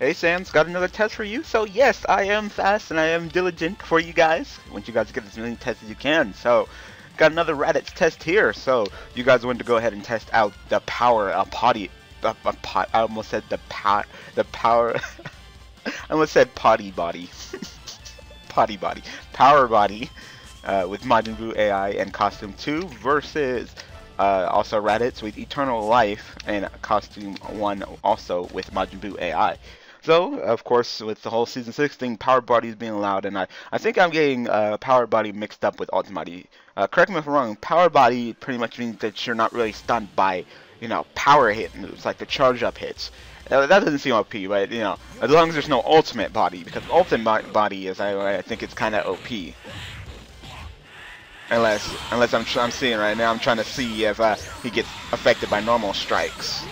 Hey Sans, got another test for you. So yes, I am fast and I am diligent for you guys. Want you guys to get as many tests as you can. So got another Raditz test here. So you guys want to go ahead and test out the power of potty. Uh, uh, pot, I almost said the pot The power. I almost said potty body. potty body. Power body. Uh, with Majin Buu AI and Costume 2 versus uh, also Raditz with Eternal Life and Costume 1 also with Majin Buu AI. So, of course, with the whole Season 6 thing, Power Body is being allowed, and I, I think I'm getting uh, Power Body mixed up with Ultimate. Uh, correct me if I'm wrong, Power Body pretty much means that you're not really stunned by, you know, power hit moves, like the charge up hits. That doesn't seem OP, but, you know, as long as there's no Ultimate Body, because Ultimate Body is, I, I think it's kind of OP. Unless, unless I'm, I'm seeing right now, I'm trying to see if uh, he gets affected by normal strikes.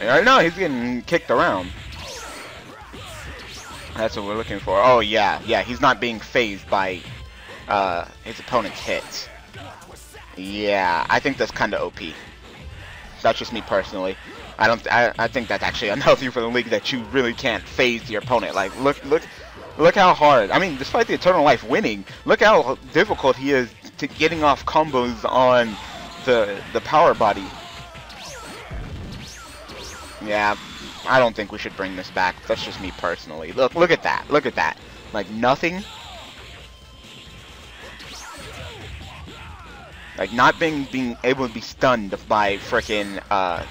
Right now, he's getting kicked around. That's what we're looking for. Oh, yeah. Yeah, he's not being phased by uh, his opponent's hits. Yeah, I think that's kind of OP. That's just me personally. I don't. I, I think that's actually unhealthy for the league that you really can't phase your opponent. Like, look, look, look how hard. I mean, despite the Eternal Life winning, look how difficult he is to getting off combos on the the power body. Yeah, I don't think we should bring this back. That's just me personally. Look, look at that. Look at that. Like nothing. Like not being being able to be stunned by freaking uh,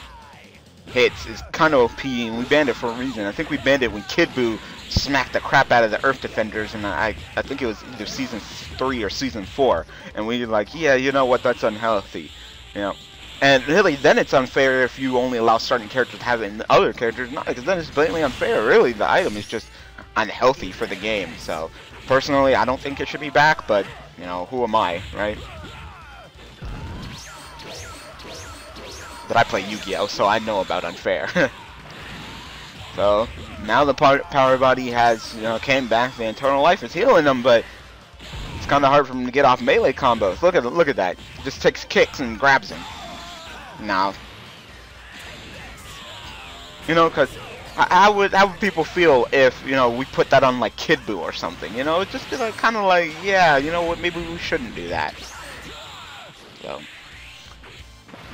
hits is kind of OP, and we banned it for a reason. I think we banned it when Kid Buu smacked the crap out of the Earth Defenders, and I I think it was either season three or season four, and we were like, yeah, you know what, that's unhealthy, you know. And really, then it's unfair if you only allow certain characters to have it and other characters not, because then it's blatantly unfair. Really, the item is just unhealthy for the game. So, personally, I don't think it should be back, but, you know, who am I, right? But I play Yu-Gi-Oh, so I know about unfair. so, now the power body has, you know, came back. The Eternal Life is healing them, but it's kind of hard for him to get off melee combos. Look at look at that. Just takes kicks and grabs him. No. You know, because how would how would people feel if you know we put that on like Kid Buu or something? You know, it's just like, kind of like, yeah, you know what? Maybe we shouldn't do that. So,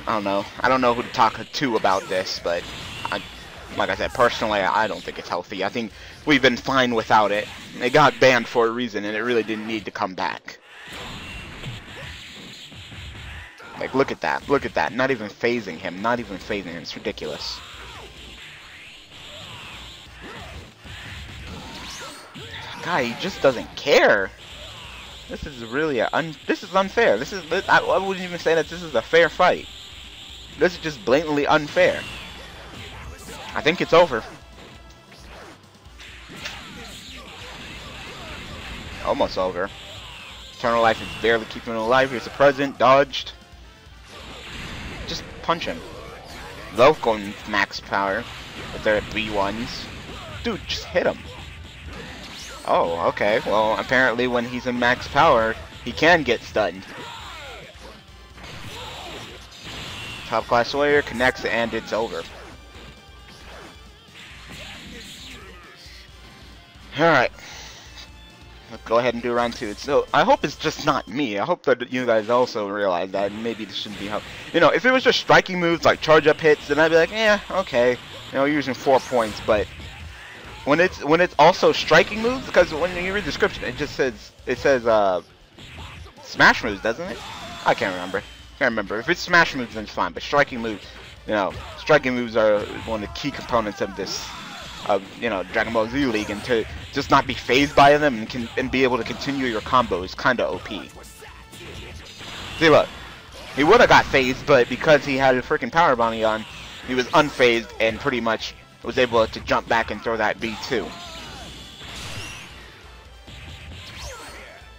I don't know. I don't know who to talk to about this, but I, like I said, personally, I don't think it's healthy. I think we've been fine without it. It got banned for a reason, and it really didn't need to come back. Like, look at that. Look at that. Not even phasing him. Not even phasing him. It's ridiculous. Guy, he just doesn't care. This is really a un this is unfair. This is I, wouldn't even say that this is a fair fight. This is just blatantly unfair. I think it's over. Almost over. Eternal Life is barely keeping him alive. Here's the present, dodged punch him. Both going max power with their B1s. Dude, just hit him. Oh, okay. Well, apparently when he's in max power, he can get stunned. Top class warrior connects and it's over. Alright go ahead and do round two. So I hope it's just not me. I hope that you guys also realize that maybe this shouldn't be how. You know, if it was just striking moves like charge up hits, then I'd be like, yeah, okay, you know, you're using four points. But when it's when it's also striking moves, because when you read the description, it just says it says uh, smash moves, doesn't it? I can't remember. Can't remember. If it's smash moves, then it's fine. But striking moves, you know, striking moves are one of the key components of this of you know Dragon Ball Z League and to just not be phased by them and can and be able to continue your combo is kind of OP. See look, he would have got phased, but because he had a freaking power body on, he was unfazed and pretty much was able to jump back and throw that B2.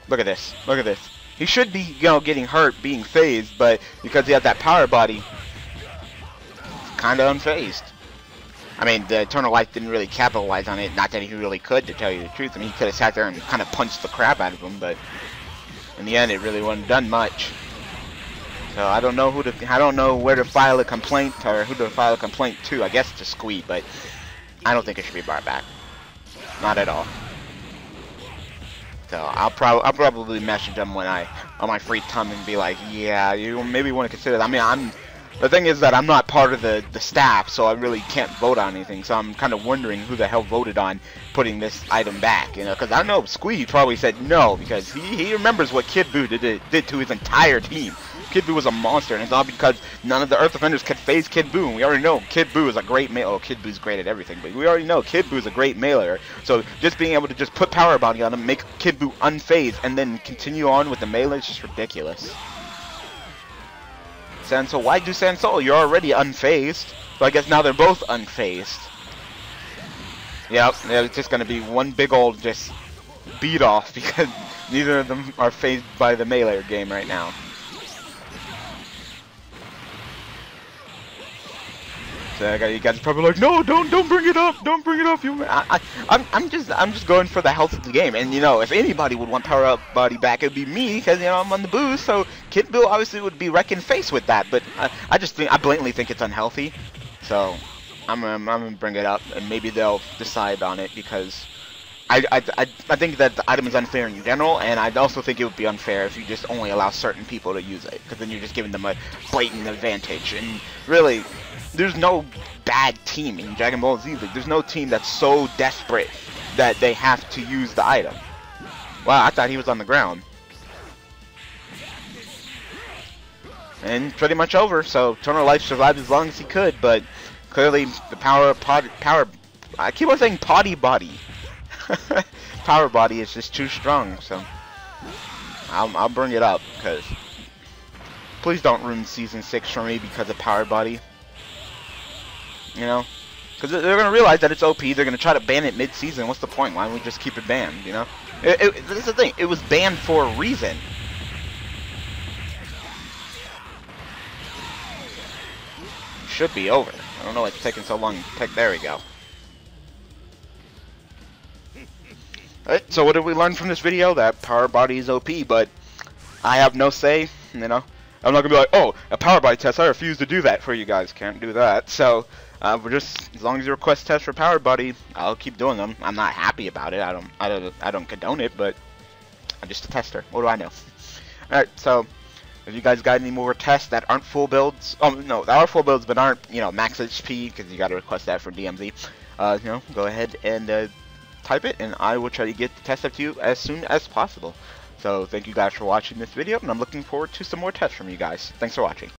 Look at this. Look at this. He should be, you know, getting hurt being phased, but because he had that power body, kind of unfazed. I mean, the Eternal Life didn't really capitalize on it. Not that he really could, to tell you the truth. I mean, he could have sat there and kind of punched the crap out of him, but in the end, it really wasn't done much. So I don't know who to, I don't know where to file a complaint or who to file a complaint to. I guess to Squee, but I don't think it should be brought back. Not at all. So I'll probably I'll probably message them when I on my free time and be like, yeah, you maybe want to consider that. I mean, I'm the thing is that I'm not part of the the staff, so I really can't vote on anything. So I'm kind of wondering who the hell voted on putting this item back, you know? Because I know Squeeze probably said no because he he remembers what Kid Buu did did to his entire team. Kid Buu was a monster, and it's not because none of the Earth Defenders could phase Kid Buu. And we already know Kid Buu is a great mailer. Oh, Kid Buu's great at everything, but we already know Kid Buu is a great mailer. So just being able to just put Power Body on him, make Kid Buu unfazed, and then continue on with the melee is just ridiculous. Sansol, why do Sansol? You're already unfazed. So I guess now they're both unfazed. Yep, it's just gonna be one big old just beat off because neither of them are phased by the melee game right now. So you guys probably like, no, don't, don't bring it up, don't bring it up. You, I, I, I'm, I'm just, I'm just going for the health of the game. And you know, if anybody would want Power Up Body back, it'd be me, because you know I'm on the boost. So Kid Buu obviously would be wrecking face with that. But I, I just think, I blatantly think it's unhealthy. So I'm, I'm, I'm gonna bring it up, and maybe they'll decide on it because. I, I, I, think that the item is unfair in general, and I also think it would be unfair if you just only allow certain people to use it, because then you're just giving them a blatant advantage. And really, there's no bad team in Dragon Ball Z. Like, there's no team that's so desperate that they have to use the item. Wow, I thought he was on the ground. And pretty much over, so Eternal Life survived as long as he could, but clearly the power pod power I keep on saying potty body. power body is just too strong, so I'll, I'll bring it up because please don't ruin season 6 for me because of power body. You know? Because they're going to realize that it's OP. They're going to try to ban it mid-season. What's the point? Why don't we just keep it banned, you know? It, it, this is the thing. It was banned for a reason. Should be over. I don't know why it's taking so long take... There we go. Alright, so what did we learn from this video? That power body is OP, but I have no say, you know? I'm not gonna be like, oh, a power body test, I refuse to do that for you guys. Can't do that. So, uh, we're just as long as you request tests for Power Body, I'll keep doing them. I'm not happy about it. I don't I don't I don't condone it, but I'm just a tester. What do I know? All right, so if you guys got any more tests that aren't full builds, oh no, that are full builds but aren't you know max HP because you got to request that from DMZ. Uh, you know, go ahead and uh, type it, and I will try to get the test up to you as soon as possible. So thank you guys for watching this video, and I'm looking forward to some more tests from you guys. Thanks for watching.